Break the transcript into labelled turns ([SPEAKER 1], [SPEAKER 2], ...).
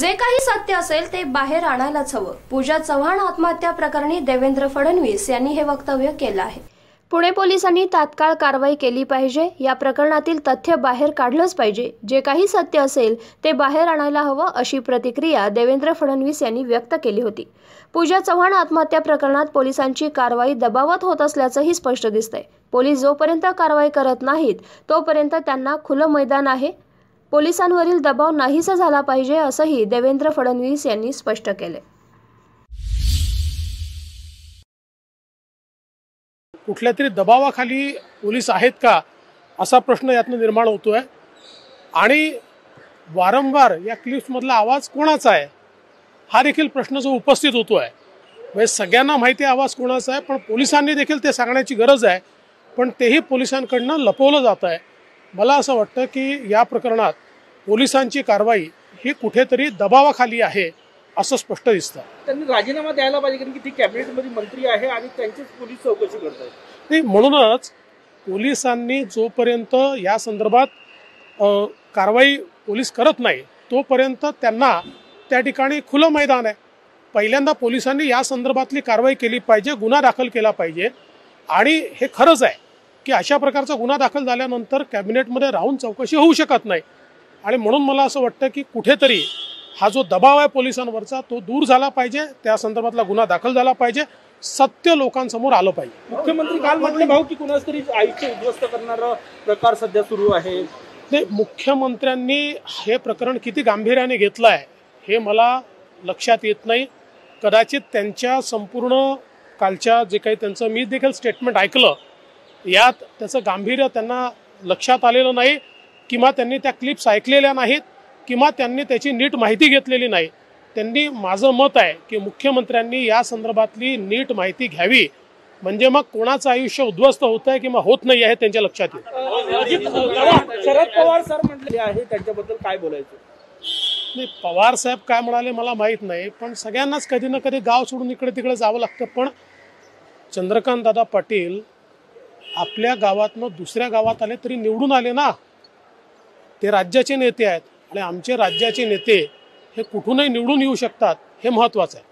[SPEAKER 1] जे काही सत्य असेल ते बाहेर आणायलाच हवं. पूजा चव्हाण आत्महत्या प्रकरणी देवेंद्र फडणवीस यांनी हे वक्तव्य केलं आहे. पुणे पोलिसांनी तात्काळ कारवाई केली पाहिजे. या प्रकरणातील तथ्य बाहेर काढलंच पाहिजे. जे काही सत्य असेल ते बाहेर आणायला हवं अशी प्रतिक्रिया देवेंद्र फडणवीस यांनी व्यक्त केली होती. पूजा चव्हाण आत्महत्या प्रकरणात पोलिसांची कारवाई दबावत होत असल्याचंही स्पष्ट दिसतंय. पोलीस जोपर्यंत कारवाई करत नाहीत तोपर्यंत त्यांना खुलं मैदान आहे. पोलिसांवरील दबाव नाहीसा झाला पाहिजे असंही देवेंद्र फडणवीस यांनी स्पष्ट केले.
[SPEAKER 2] कुठल्या तरी दबावाखाली पोलीस आहेत का असा प्रश्न यातनं निर्माण होतोय. आणि वारंवार या क्लिप्समधला आवाज कोणाचा आहे हा देखील प्रश्न जो उपस्थित होतो आहे म्हणजे सगळ्यांना माहिती आहे आवाज कोणाचा आहे पण पोलिसांनी देखील ते सांगण्याची गरज आहे. पण तेही पोलिसांकडनं लपवलं जात आहे मला असं वाटतं की या प्रकरणात पोलिसांची कारवाई ही कुठेतरी दबावाखाली आहे असं स्पष्ट दिसतं.
[SPEAKER 3] त्यांनी राजीनामा द्यायला पाहिजे कारण की ती कॅबिनेटमध्ये मंत्री आहे आणि त्यांचीच पोलीस चौकशी करत
[SPEAKER 2] नाही म्हणूनच पोलिसांनी जोपर्यंत या संदर्भात कारवाई पोलीस करत नाही तोपर्यंत त्यांना त्या ठिकाणी खुलं मैदान आहे. पहिल्यांदा पोलिसांनी या संदर्भातली कारवाई केली पाहिजे गुन्हा दाखल केला पाहिजे आणि हे खरंच आहे. की अशा प्रकारचा गुन्हा दाखल झाल्यानंतर कॅबिनेटमध्ये राहून चौकशी होऊ शकत नाही. आणि म्हणून मला असं वाटतं की कुठेतरी हा जो दबाव आहे पोलिसांवरचा तो दूर झाला पाहिजे. त्या संदर्भातला गुन्हा दाखल झाला पाहिजे. सत्य लोकांसमोर आलं पाहिजे.
[SPEAKER 3] मुख्यमंत्री काल म्हटले भाऊ की कुणाच तरी आयुष्य उद्ध्वस्त करणारा प्रकार सध्या सुरू आहे.
[SPEAKER 2] नाही मुख्यमंत्र्यांनी हे प्रकरण किती गांभीर्याने घेतलं आहे हे मला लक्षात येत नाही. कदाचित त्यांच्या संपूर्ण कालच्या जे काही त्यांचं मी देखील स्टेटमेंट ऐकलं यात त्याचं गांभीर्य त्यांना लक्षात आलेलं नाही किंवा त्यांनी त्या क्लिप्स ऐकलेल्या नाहीत किंवा त्यांनी त्याची नीट माहिती घेतलेली नाही. त्यांनी माझं मत आहे की मुख्यमंत्र्यांनी या संदर्भातली नीट माहिती घ्यावी. म्हणजे मग कोणाचं आयुष्य उद्ध्वस्त होत आहे किंवा होत नाही आहे त्यांच्या लक्षात येईल.
[SPEAKER 3] शरद पवार सर म्हटले आहे त्यांच्याबद्दल काय बोलायचं?
[SPEAKER 2] नाही पवार साहेब काय म्हणाले मला माहीत नाही पण सगळ्यांनाच कधी ना कधी गाव सोडून इकडे तिकडे जावं लागतं. पण चंद्रकांत दादा पाटील आपल्या गावातनं दुसऱ्या गावात आले तरी निवडून आले ना. ते राज्याचे नेते आहेत आणि आमचे राज्याचे नेते हे कुठूनही निवडून येऊ शकतात हे महत्वाचं आहे.